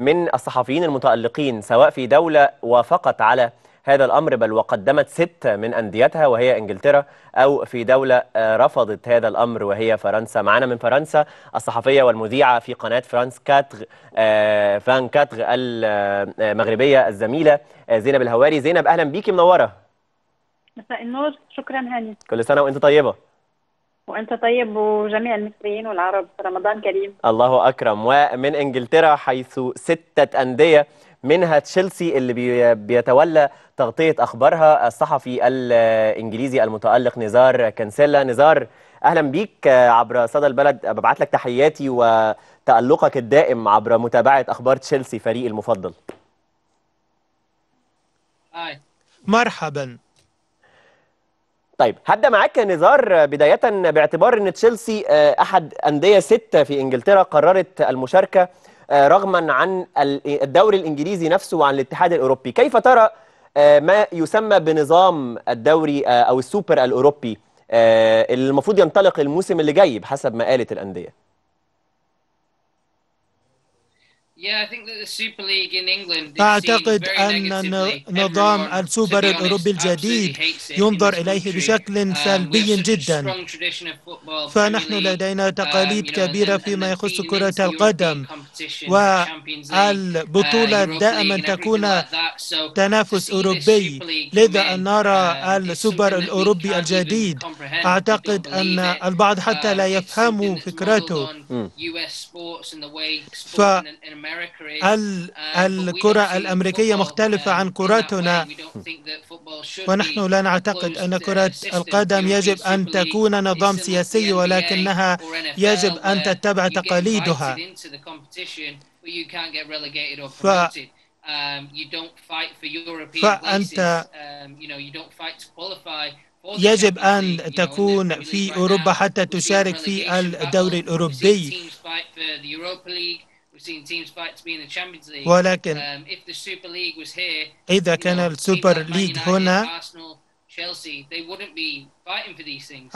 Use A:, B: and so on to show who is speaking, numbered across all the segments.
A: من الصحفيين المتألقين سواء في دولة وافقت على هذا الأمر بل وقدمت ستة من أنديتها وهي إنجلترا أو في دولة رفضت هذا الأمر وهي فرنسا. معنا من فرنسا الصحفية والمذيعة في قناة فرانس كاتغ فران كاتغ المغربية الزميلة زينب الهواري. زينب أهلا بيكي منورة.
B: مساء النور. شكرا هاني.
A: كل سنة وأنت طيبة.
B: وأنت طيب وجميع المصريين والعرب. رمضان كريم.
A: الله أكرم. ومن إنجلترا حيث ستة أندية منها تشيلسي اللي بي بيتولى تغطية أخبارها. الصحفي الإنجليزي المتألق نزار كانسيلا. نزار أهلا بيك عبر صدى البلد. ببعت لك تحياتي وتألقك الدائم عبر متابعة أخبار تشيلسي فريقي المفضل.
C: مرحبا.
A: طيب هبدأ معاك نزار. بداية باعتبار إن تشيلسي أحد أندية ستة في إنجلترا قررت المشاركة رغما عن الدوري الإنجليزي نفسه وعن الاتحاد الأوروبي. كيف ترى ما يسمى بنظام الدوري أو السوبر الأوروبي المفروض ينطلق الموسم اللي جاي بحسب ما قالت الأندية؟
C: أعتقد أن نظام السوبر الأوروبي الجديد ينظر إليه بشكل سلبي جدا. فنحن لدينا تقاليد كبيرة فيما يخص كرة القدم. والبطولة دائما تكون تنافس أوروبي. لذا أن نرى السوبر الأوروبي الجديد. أعتقد أن البعض حتى لا يفهموا فكرته. ف الكرة الأمريكية مختلفة عن كرتنا ونحن لا نعتقد أن كرة القدم يجب أن تكون نظام سياسي ولكنها يجب أن تتبع تقاليدها. ف فأنت يجب أن تكون في أوروبا حتى تشارك في الدوري الأوروبي ولكن إذا كان ال super league هنا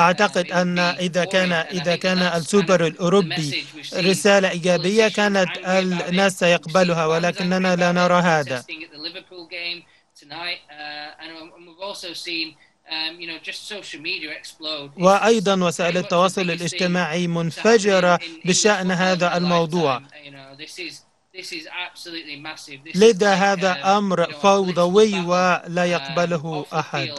C: أعتقد أن إذا كان إذا كان السوبر الأوروبي رسالة إيجابية كانت الناس سيقبلها ولكننا لا نرى هذا. وأيضا وسائل التواصل الاجتماعي منفجرة بشأن هذا الموضوع. لذا هذا أمر فوضوي ولا يقبله أحد.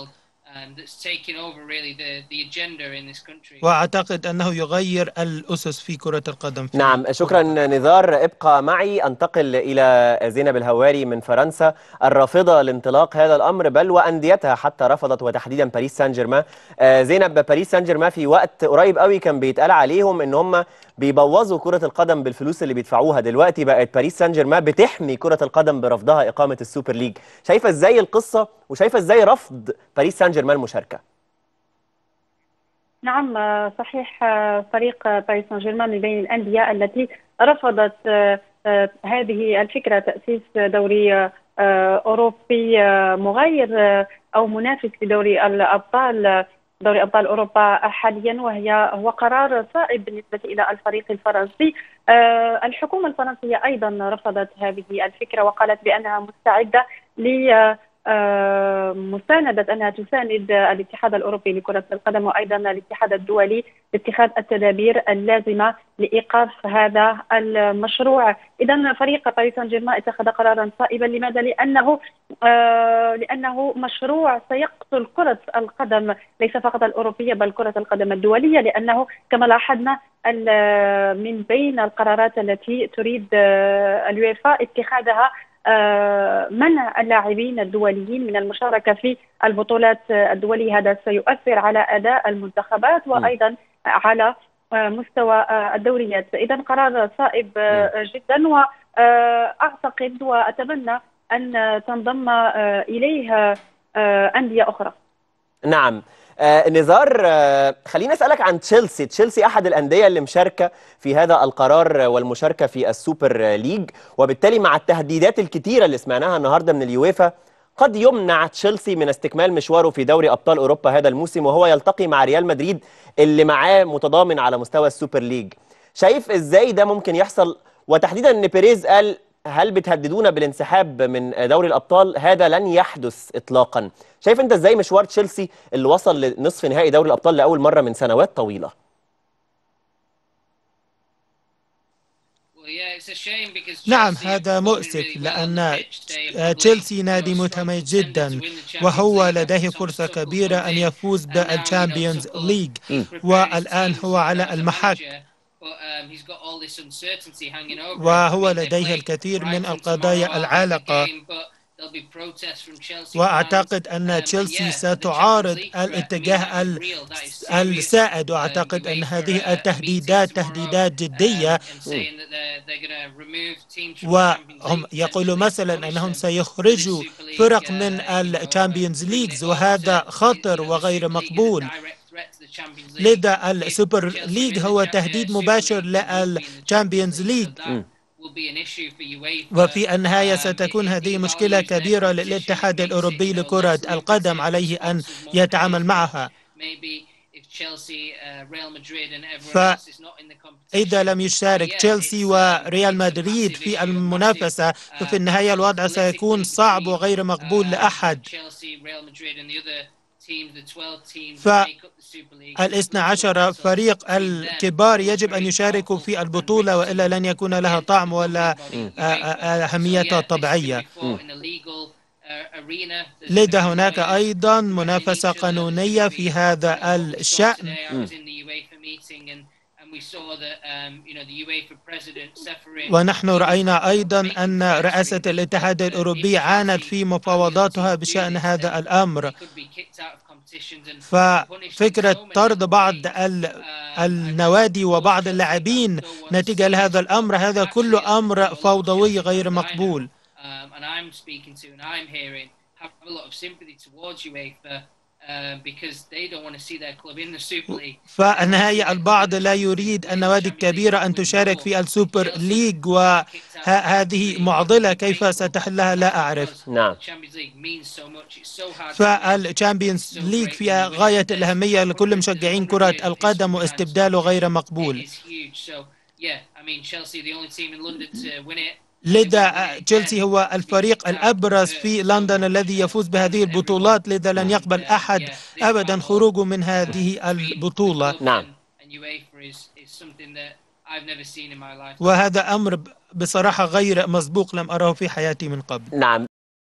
C: وأعتقد أنه يغير الأسس في كرة القدم. في
A: نعم شكرا نزار. ابقى معي. أنتقل إلى زينب الهواري من فرنسا الرافضة لانطلاق هذا الأمر بل وأنديتها حتى رفضت وتحديدا باريس سان جيرمان زينب باريس سان جيرمان في وقت قريب قوي كان بيتقال عليهم إن هم بيبوظوا كرة القدم بالفلوس اللي بيدفعوها. دلوقتي بقت باريس سان جيرمان بتحمي كرة القدم برفضها إقامة ال super league. شايفة إزاي القصة وشايفة إزاي رفض باريس سان جيرمان المشاركة؟
B: نعم صحيح فريق باريس سان جيرمان من بين الأندية التي رفضت هذه الفكرة تأسيس دوري أوروبي مغاير أو منافس لدوري الأبطال دوري أبطال أوروبا حاليا وهي هو قرار صائب بالنسبة إلى الفريق الفرنسي. الحكومة الفرنسية أيضا رفضت هذه الفكرة وقالت بأنها مستعدة مساندة أنها تساند الاتحاد الأوروبي لكرة القدم وأيضا الاتحاد الدولي لاتخاذ التدابير اللازمة لإيقاف هذا المشروع. إذا فريق باريس سان جيرمان اتخذ قرارا صائبا. لماذا؟ لأنه آه لأنه مشروع سيقتل كرة القدم. ليس فقط الأوروبية بل كرة القدم الدولية. لأنه كما لاحظنا من بين القرارات التي تريد اليويفا اتخاذها منع اللاعبين الدوليين من المشاركة في البطولات الدولية هذا سيؤثر على أداء المنتخبات وأيضا على مستوى الدوريات. اذا قرار صائب جدا وأعتقد وأتمنى أن تنضم إليه أندية أخرى.
A: نعم. آه نزار آه خليني أسألك عن تشيلسي. تشيلسي أحد الأندية اللي مشاركة في هذا القرار والمشاركة في ال super league وبالتالي مع التهديدات الكتيرة اللي سمعناها النهارده من اليويفا قد يمنع تشيلسي من استكمال مشواره في دوري أبطال أوروبا هذا الموسم وهو يلتقي مع ريال مدريد اللي معاه متضامن على مستوى ال super league. شايف إزاي ده ممكن يحصل؟ وتحديدا إن بيريز قال هل بتهددونا بالانسحاب من دوري الأبطال؟ هذا لن يحدث اطلاقا. شايف أنت إزاي مشوار تشيلسي اللي وصل لنصف نهائي دوري الأبطال لأول مرة من سنوات طويلة؟
C: نعم هذا مؤسف لأن تشيلسي نادي متميز جدا وهو لديه فرصة كبيرة أن يفوز بال Champions League والآن هو على المحك. وهو لديه الكثير من القضايا العالقة. وأعتقد أن تشيلسي ستعارض الاتجاه السائد وأعتقد أن هذه التهديدات تهديدات جدية. وهم يقولوا مثلا أنهم سيخرجوا فرق من ال Champions Leagues وهذا خطر وغير مقبول. لذا ال super league هو تهديد مباشر لل Champions League وفي النهاية ستكون هذه مشكلة كبيرة للاتحاد الأوروبي لكرة القدم عليه أن يتعامل معها. فإذا لم يشارك تشيلسي وريال مدريد في المنافسة ففي النهاية الوضع سيكون صعب وغير مقبول لأحد. فالاثنى عشر فريق الكبار يجب أن يشاركوا في البطولة وإلا لن يكون لها طعم ولا أهميتها الطبيعية لدى هناك أيضا منافسة قانونية في هذا الشأن. ونحن رأينا أيضا أن رئاسة الاتحاد الأوروبي عانت في مفاوضاتها بشأن هذا الأمر. ففكرة طرد بعض النوادي وبعض اللاعبين نتيجة لهذا الأمر. هذا كله أمر فوضوي غير مقبول. فالنهاية البعض لا يريد النوادي الكبيرة أن تشارك في ال super league وهذه معضلة كيف ستحلها؟ لا أعرف.
A: نعم.
C: فال Champions League فيها غاية الأهمية لكل مشجعين كرة القدم واستبداله غير مقبول. لذا تشيلسي هو الفريق الأبرز في لندن الذي يفوز بهذه البطولات لذا لن يقبل أحد أبدا خروجه من هذه البطولة.
A: نعم.
C: وهذا أمر بصراحة غير مسبوق لم أره في حياتي من قبل.
A: نعم.